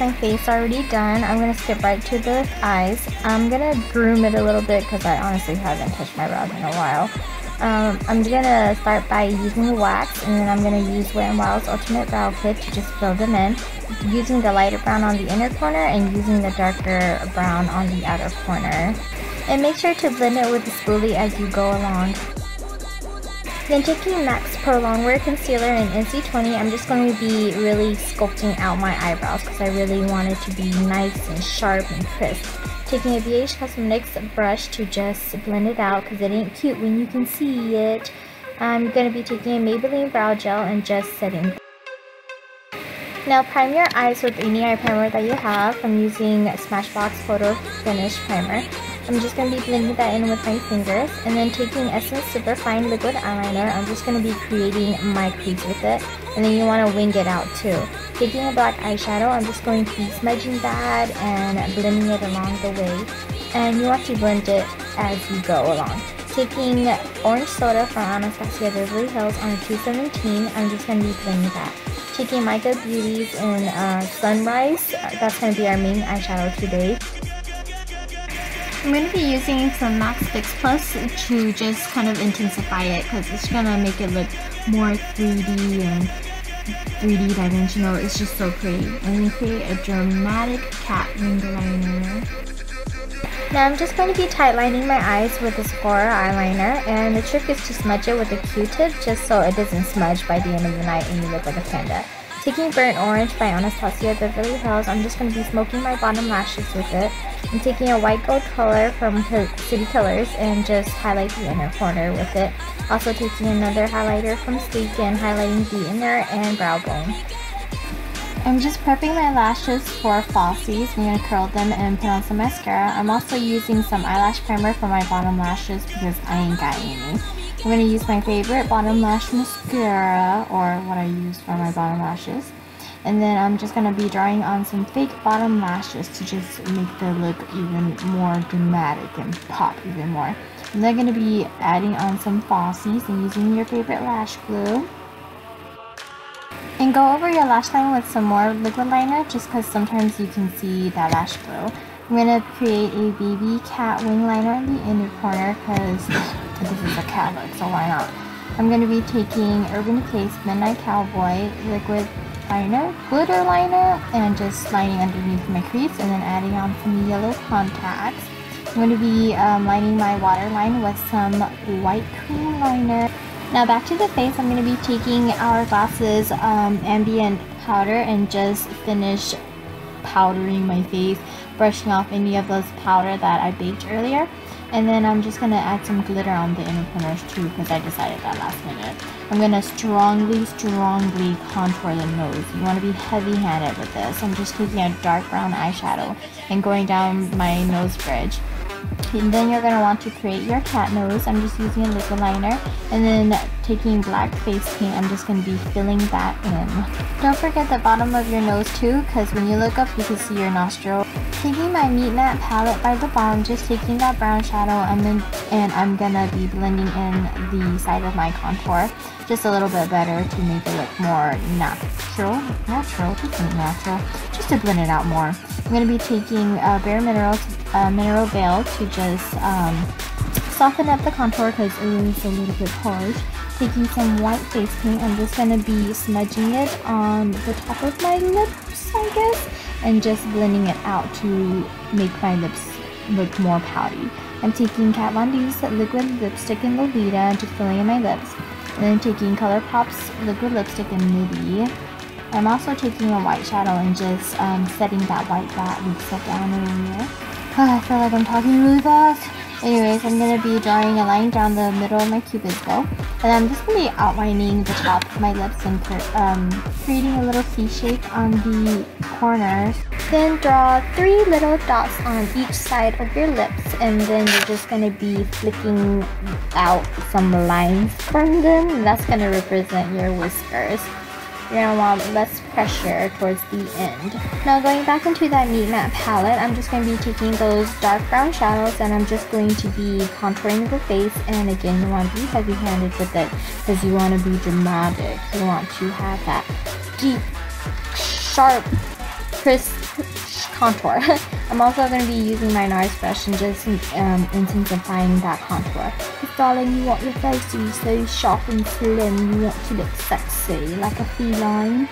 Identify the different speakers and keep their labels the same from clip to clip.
Speaker 1: my face already done, I'm going to skip right to the eyes. I'm going to groom it a little bit because I honestly haven't touched my brows in a while. Um, I'm going to start by using the wax and then I'm going to use Wet n Wild's Ultimate Brow Kit to just fill them in. Using the lighter brown on the inner corner and using the darker brown on the outer corner. And make sure to blend it with the spoolie as you go along. Then taking MAC's Pro Longwear Concealer in NC20, I'm just going to be really sculpting out my eyebrows because I really want it to be nice and sharp and crisp. Taking a BH Cosmetics brush to just blend it out because it ain't cute when you can see it. I'm going to be taking a Maybelline Brow Gel and just setting. Now prime your eyes with any eye primer that you have. I'm using Smashbox Photo Finish Primer. I'm just going to be blending that in with my fingers and then taking Essence Super Fine Liquid Eyeliner, I'm just going to be creating my crease with it and then you want to wing it out too. Taking a black eyeshadow, I'm just going to be smudging that and blending it along the way and you want to blend it as you go along. Taking Orange Soda from Anastasia Beverly Hills on a 217, I'm just going to be blending that. Taking Mica Beauties in uh, Sunrise, that's going to be our main eyeshadow today. I'm going to be using some MAC Fix Plus to just kind of intensify it because it's going to make it look more 3D and 3D dimensional. It's just so pretty. And we create a dramatic cat wing liner. Now I'm just going to be tightlining my eyes with the Sephora eyeliner and the trick is to smudge it with a q-tip just so it doesn't smudge by the end of the night and you look like a panda. Taking Burnt Orange by Anastasia Beverly Hills, I'm just going to be smoking my bottom lashes with it. I'm taking a white gold color from City Colors and just highlight the inner corner with it. Also taking another highlighter from Sleek and highlighting the inner and brow bone. I'm just prepping my lashes for falsies. I'm going to curl them and put on some mascara. I'm also using some eyelash primer for my bottom lashes because I ain't got any. I'm going to use my favorite bottom lash mascara, or what I use for my bottom lashes. And then I'm just going to be drawing on some fake bottom lashes to just make the look even more dramatic and pop even more. And then I'm going to be adding on some falsies and using your favorite lash glue. And go over your lash line with some more liquid liner just because sometimes you can see that lash glue. I'm to create a baby cat wing liner in the inner corner because this is a cat look, so why not? I'm to be taking Urban Decay's Midnight Cowboy liquid liner, glitter liner, and just lining underneath my crease and then adding on some yellow contacts. I'm going to be um, lining my waterline with some white cream liner. Now back to the face, I'm going to be taking Hourglass's um, ambient powder and just finish powdering my face, brushing off any of those powder that I baked earlier. And then I'm just going to add some glitter on the inner corners too because I decided that last minute. I'm going to strongly, strongly contour the nose. You want to be heavy-handed with this. I'm just taking a dark brown eyeshadow and going down my nose bridge. And then you're going to want to create your cat nose. I'm just using a liquid liner. And then taking black face paint, I'm just going to be filling that in. Don't forget the bottom of your nose too, because when you look up, you can see your nostril. Taking my Meet Matte palette by the Balm, just taking that brown shadow, and then and I'm going to be blending in the side of my contour just a little bit better to make it look more natural. Natural? Just natural. Just to blend it out more. I'm going to be taking uh, Bare Minerals uh, Mineral Veil to just um, soften up the contour because it is a little bit harsh. Taking some white face paint, I'm just going to be smudging it on the top of my lips, I guess, and just blending it out to make my lips look more pouty. I'm taking Kat Von D's liquid lipstick in Lolita just filling in my lips. And then taking ColourPop's liquid lipstick in Nudie. I'm also taking a white shadow and just um, setting that white dot we set down earlier. I feel like I'm talking really fast. Anyways, I'm going to be drawing a line down the middle of my cupid's bow. And I'm just going to be outlining the top of my lips and um, creating a little C shape on the corners. Then draw three little dots on each side of your lips and then you're just going to be flicking out some lines from them. That's going to represent your whiskers you're to want less pressure towards the end. Now going back into that Meet Matte palette, I'm just going to be taking those dark brown shadows and I'm just going to be contouring the face and again you want to be heavy handed with it because you want to be dramatic. You want to have that deep, sharp, crisp contour. I'm also going to be using my NARS brush and just um, intensifying that contour. Because darling, you want your face to be so sharp and slim, you want to look sexy, like a feline.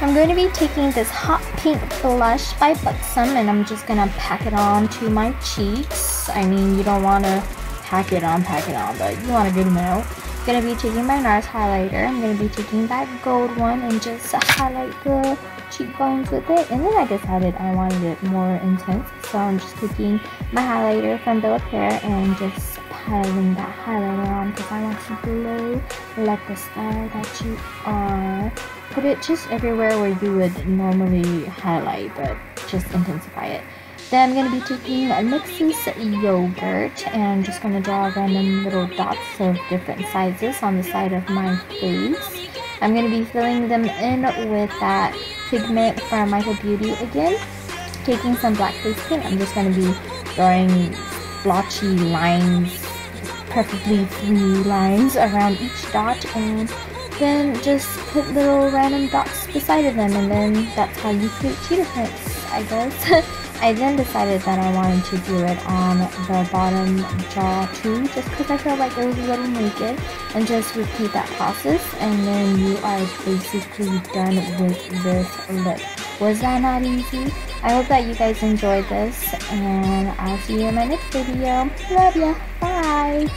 Speaker 1: I'm going to be taking this hot pink blush by Buxom and I'm just going to pack it on to my cheeks. I mean, you don't want to pack it on, pack it on, but you want a good amount gonna be taking my NARS highlighter. I'm gonna be taking that gold one and just highlight the cheekbones with it. And then I decided I wanted it more intense. So I'm just taking my highlighter from Bill Hair and just piling that highlighter on because I want to glow like the star that you are. Put it just everywhere where you would normally highlight, but just intensify it. Then I'm going to be taking NYX's yogurt and just going to draw random little dots of different sizes on the side of my face. I'm going to be filling them in with that pigment from Mica Beauty again. Taking some black face paint, I'm just going to be drawing blotchy lines, perfectly three lines around each dot and then just put little random dots beside of them and then that's how you create cheetah prints, I guess. I then decided that I wanted to do it on the bottom jaw too, just because I felt like it was a little naked, and just repeat that process, and then you are basically done with this look. Was that not easy? I hope that you guys enjoyed this, and I'll see you in my next video. Love ya. Bye.